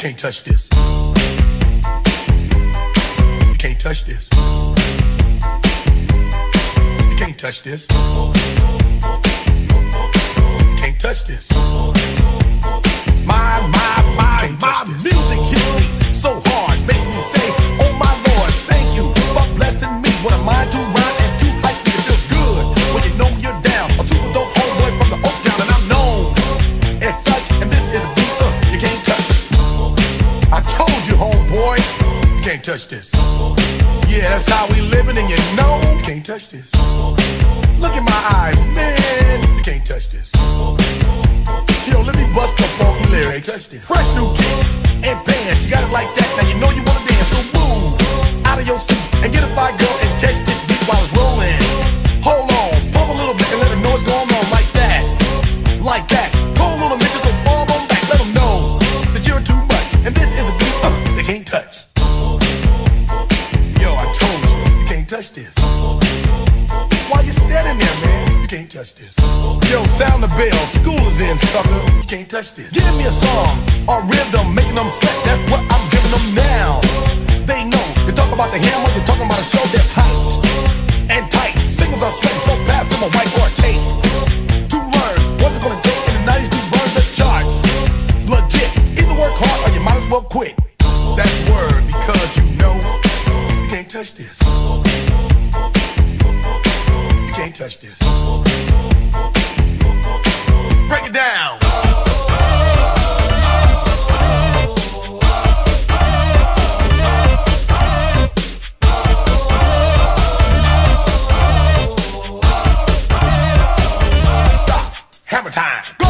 can't touch this. You can't touch this. You can't touch this. You can't touch this. My, my, my, my music hits me can't touch this. Yeah, that's how we living, and you know. You can't touch this. Look in my eyes, man. You can't touch this. Yo, let me bust the funky lyrics. touch this. Fresh new kicks and bands. You got it like that. Now you know you wanna dance. So move out of your seat and get a fire girl Why you standing there, man? You can't touch this. Yo, sound the bell. School is in, sucker. You can't touch this. Give me a song or rhythm, making them sweat. That's what I'm giving them now. They know you talk about the hammer, you're talking about a show that's hyped and tight. Singles are sweating so fast, I'm a white or a tape. To learn what's it gonna take in the 90s to burn the charts. Legit, either work hard or you might as well quit. That's word because you know you can't touch this. Down. Stop. Hammer time. Go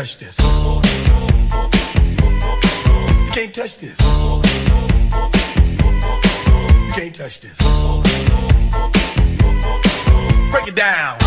Touch this. You can't touch this. You can't touch this. Break it down.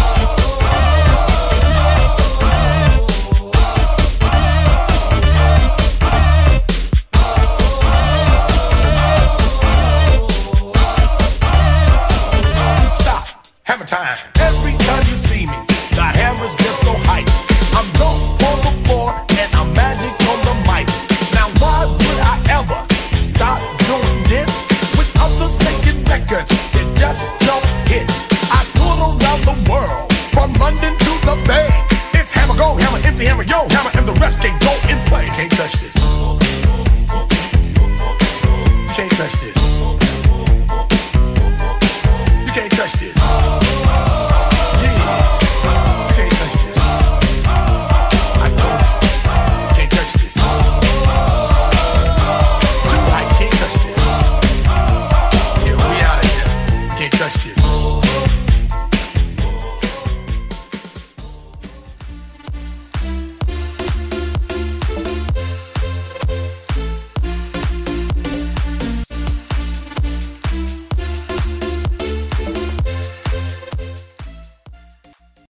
records. You just don't hit. I tour around the world, from London to the Bay. It's hammer, go hammer, MC hammer, yo hammer, and the rest can go in play. Can't touch this. Can't touch this. You can't touch this.